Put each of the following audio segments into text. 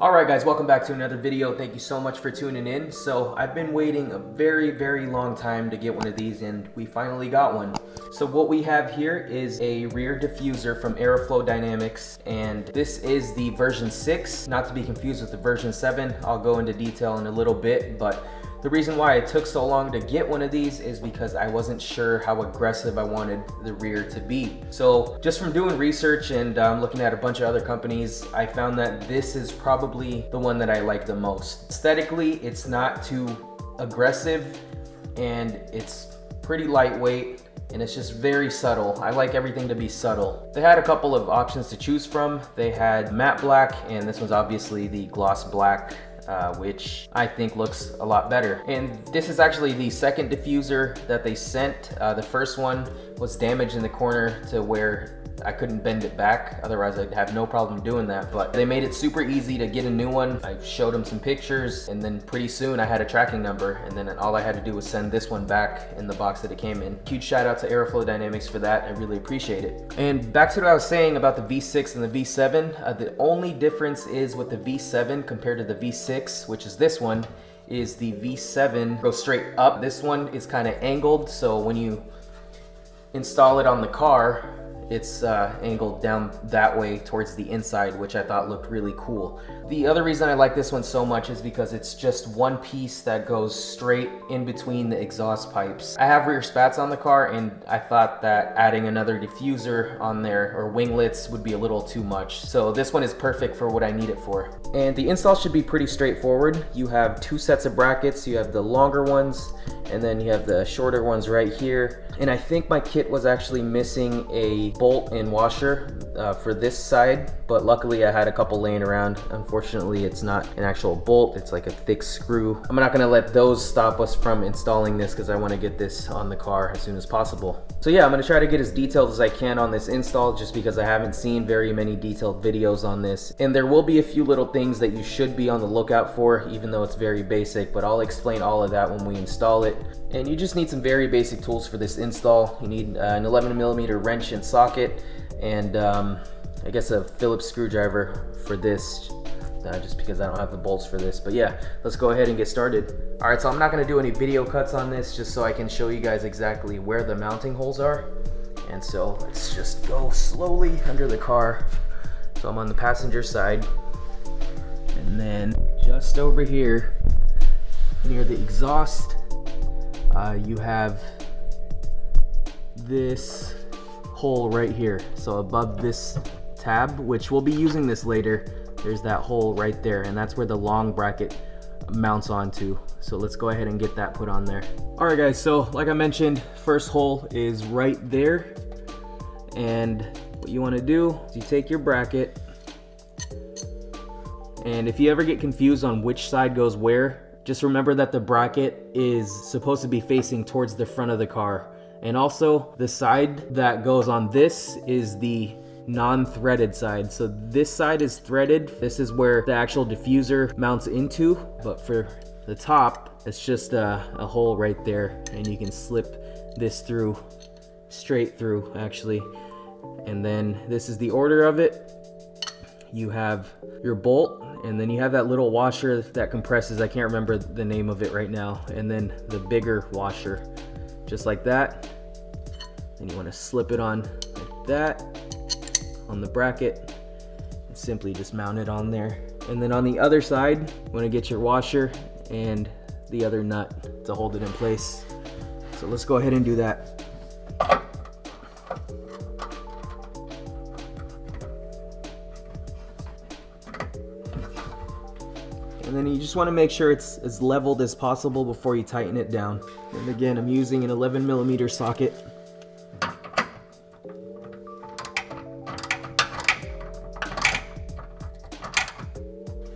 Alright guys, welcome back to another video. Thank you so much for tuning in. So I've been waiting a very, very long time to get one of these and we finally got one. So what we have here is a rear diffuser from Aeroflow Dynamics and this is the version 6, not to be confused with the version 7. I'll go into detail in a little bit, but the reason why it took so long to get one of these is because I wasn't sure how aggressive I wanted the rear to be. So just from doing research and um, looking at a bunch of other companies, I found that this is probably the one that I like the most. Aesthetically, it's not too aggressive and it's pretty lightweight and it's just very subtle. I like everything to be subtle. They had a couple of options to choose from. They had matte black and this one's obviously the gloss black uh, which I think looks a lot better. And this is actually the second diffuser that they sent. Uh, the first one was damaged in the corner to where I couldn't bend it back, otherwise I'd have no problem doing that. But they made it super easy to get a new one. I showed them some pictures and then pretty soon I had a tracking number and then all I had to do was send this one back in the box that it came in. Huge shout out to Aeroflow Dynamics for that, I really appreciate it. And back to what I was saying about the V6 and the V7, uh, the only difference is with the V7 compared to the V6, which is this one, is the V7 goes straight up. This one is kind of angled, so when you install it on the car, it's uh, angled down that way towards the inside, which I thought looked really cool. The other reason I like this one so much is because it's just one piece that goes straight in between the exhaust pipes. I have rear spats on the car and I thought that adding another diffuser on there or winglets would be a little too much. So this one is perfect for what I need it for. And the install should be pretty straightforward. You have two sets of brackets. You have the longer ones and then you have the shorter ones right here. And I think my kit was actually missing a bolt and washer uh, for this side, but luckily I had a couple laying around. Unfortunately, it's not an actual bolt, it's like a thick screw. I'm not gonna let those stop us from installing this because I wanna get this on the car as soon as possible. So yeah, I'm gonna try to get as detailed as I can on this install just because I haven't seen very many detailed videos on this. And there will be a few little things that you should be on the lookout for, even though it's very basic, but I'll explain all of that when we install it. And you just need some very basic tools for this install. You need uh, an 11 millimeter wrench and socket, and um, I guess a Phillips screwdriver for this, uh, just because I don't have the bolts for this. But yeah, let's go ahead and get started. All right, so I'm not gonna do any video cuts on this, just so I can show you guys exactly where the mounting holes are. And so let's just go slowly under the car. So I'm on the passenger side. And then just over here, near the exhaust, uh, you have this hole right here. So above this tab, which we'll be using this later, there's that hole right there and that's where the long bracket mounts onto. So let's go ahead and get that put on there. All right guys, so like I mentioned, first hole is right there. And what you wanna do is you take your bracket and if you ever get confused on which side goes where, just remember that the bracket is supposed to be facing towards the front of the car. And also the side that goes on this is the non-threaded side. So this side is threaded. This is where the actual diffuser mounts into, but for the top, it's just a, a hole right there and you can slip this through, straight through actually. And then this is the order of it. You have your bolt and then you have that little washer that compresses. I can't remember the name of it right now. And then the bigger washer, just like that. And you wanna slip it on like that on the bracket and simply just mount it on there. And then on the other side, you wanna get your washer and the other nut to hold it in place. So let's go ahead and do that. And then you just want to make sure it's as leveled as possible before you tighten it down. And again, I'm using an 11 millimeter socket.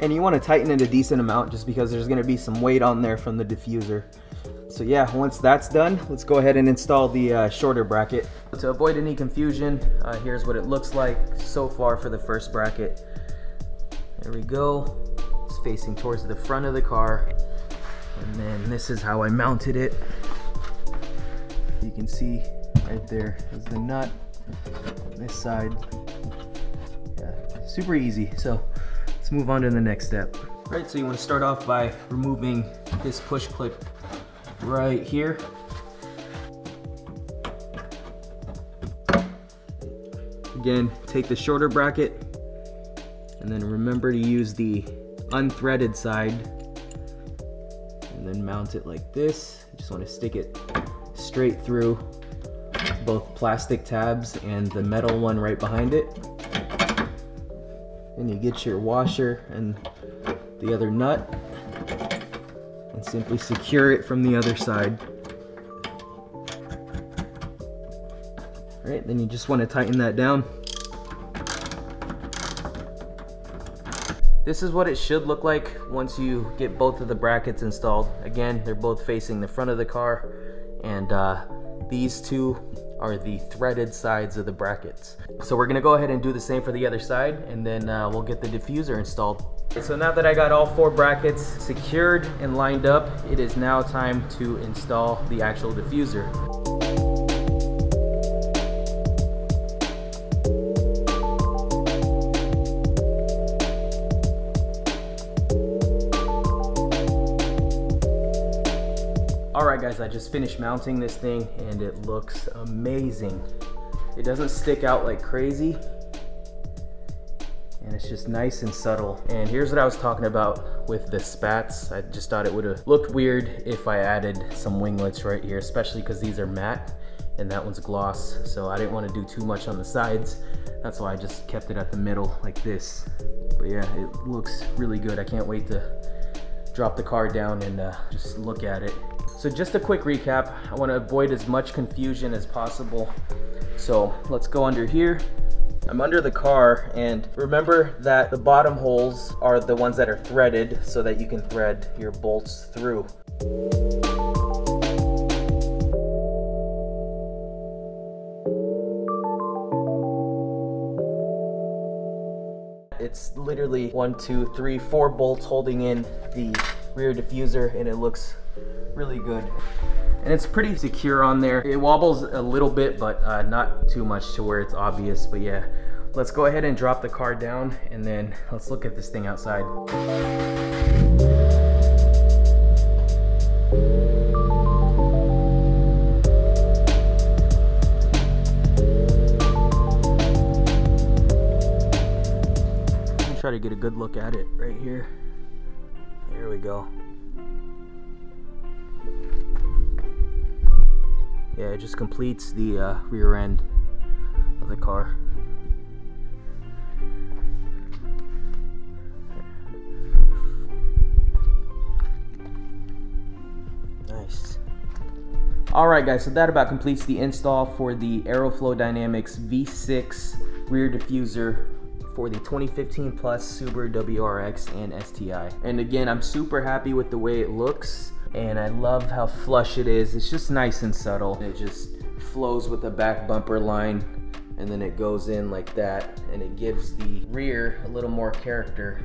And you want to tighten it a decent amount just because there's going to be some weight on there from the diffuser. So yeah, once that's done, let's go ahead and install the uh, shorter bracket. To avoid any confusion, uh, here's what it looks like so far for the first bracket. There we go It's facing towards the front of the car. And then this is how I mounted it. You can see right there is the nut on this side. Yeah, super easy. So move on to the next step. All right, so you wanna start off by removing this push clip right here. Again, take the shorter bracket and then remember to use the unthreaded side and then mount it like this. just wanna stick it straight through both plastic tabs and the metal one right behind it. Then you get your washer and the other nut and simply secure it from the other side. All right, then you just want to tighten that down. This is what it should look like once you get both of the brackets installed. Again, they're both facing the front of the car and uh, these two are the threaded sides of the brackets. So we're gonna go ahead and do the same for the other side and then uh, we'll get the diffuser installed. So now that I got all four brackets secured and lined up, it is now time to install the actual diffuser. All right guys, I just finished mounting this thing and it looks amazing. It doesn't stick out like crazy and it's just nice and subtle. And here's what I was talking about with the spats. I just thought it would have looked weird if I added some winglets right here, especially because these are matte and that one's gloss. So I didn't want to do too much on the sides. That's why I just kept it at the middle like this. But yeah, it looks really good. I can't wait to drop the car down and uh, just look at it. So just a quick recap. I want to avoid as much confusion as possible. So let's go under here. I'm under the car and remember that the bottom holes are the ones that are threaded so that you can thread your bolts through. It's literally one, two, three, four bolts holding in the rear diffuser and it looks really good. And it's pretty secure on there. It wobbles a little bit, but uh, not too much to where it's obvious. But yeah, let's go ahead and drop the car down and then let's look at this thing outside. try to get a good look at it right here. There we go. Yeah, it just completes the uh, rear end of the car. Nice. Alright guys, so that about completes the install for the Aeroflow Dynamics V6 rear diffuser for the 2015 Plus Subaru WRX and STI. And again, I'm super happy with the way it looks and I love how flush it is. It's just nice and subtle. It just flows with the back bumper line and then it goes in like that and it gives the rear a little more character.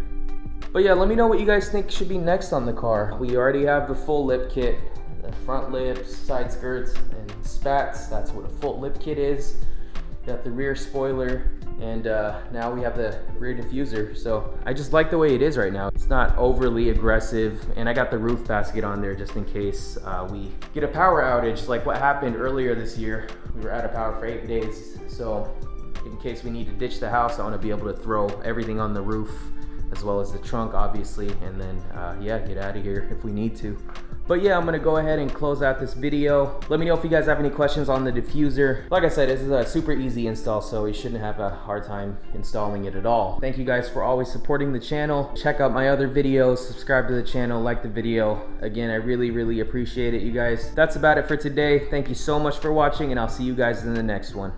But yeah, let me know what you guys think should be next on the car. We already have the full lip kit, the front lips, side skirts, and spats. That's what a full lip kit is. Got the rear spoiler, and uh, now we have the rear diffuser. So I just like the way it is right now. It's not overly aggressive, and I got the roof basket on there just in case uh, we get a power outage like what happened earlier this year. We were out of power for eight days. So in case we need to ditch the house, I wanna be able to throw everything on the roof as well as the trunk obviously, and then uh, yeah, get out of here if we need to. But yeah, I'm gonna go ahead and close out this video. Let me know if you guys have any questions on the diffuser. Like I said, this is a super easy install, so you shouldn't have a hard time installing it at all. Thank you guys for always supporting the channel. Check out my other videos, subscribe to the channel, like the video. Again, I really, really appreciate it, you guys. That's about it for today. Thank you so much for watching, and I'll see you guys in the next one.